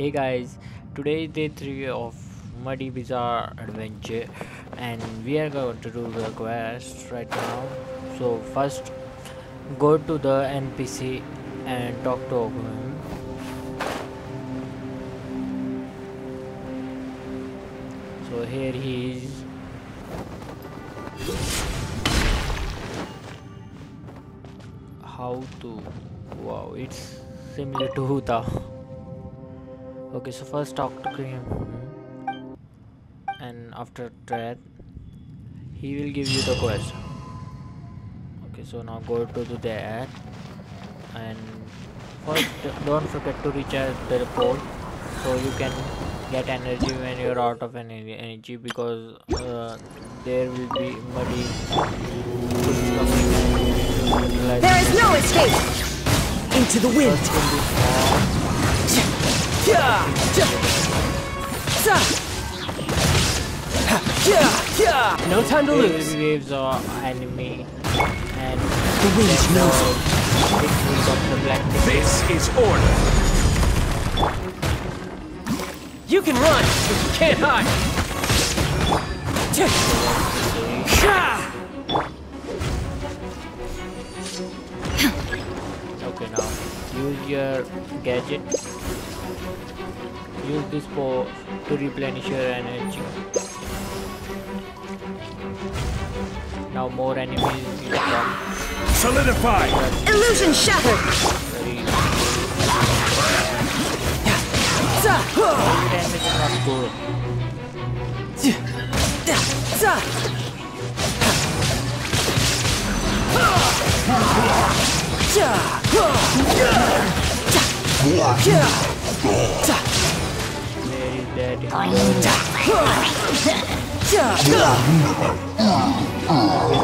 Hey guys, today is day 3 of Muddy Bizarre Adventure and we are going to do the quest right now. So first go to the NPC and talk to him. So here he is. How to wow it's similar to Hu Tao. Okay, so first talk to him, and after that, he will give you the quest. Okay, so now go to the that, and first don't forget to recharge the report, so you can get energy when you're out of any energy because uh, there will be muddy. There is no escape! Into the wind! No time to There lose. be waves of enemy and The wind then knows the big wings of the black thing. This is order. You can run, but you can't hide. Use your gadget. Use this for to replenish your energy. Now more enemies will come. Solidify. Illusion shattered! Very damage is not good.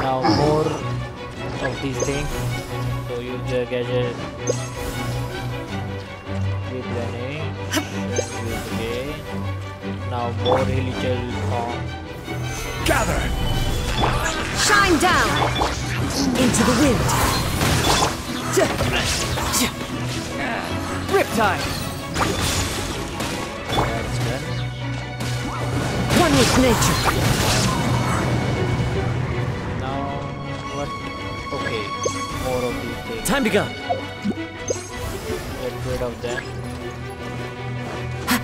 Now more of these things. So use the gadget. Replenish. Use again. Now more helical form. Gather. Shine down! Into the wind! Riptide. One with nature! Now what? Okay, more of these things. Time to go. Get rid of them. Oh,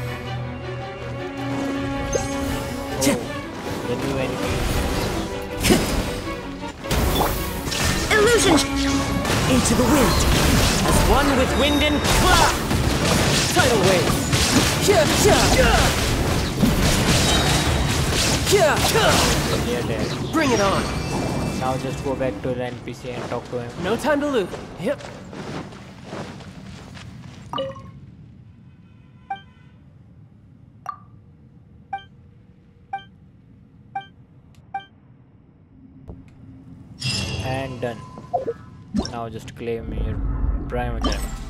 the new enemy. Illusion Into the wind! As one with wind and cloud. Tidal wave. They're dead. Bring it on. Now just go back to the NPC and talk to him. No time to lose. Yep. And done. Now just claim your prime attack.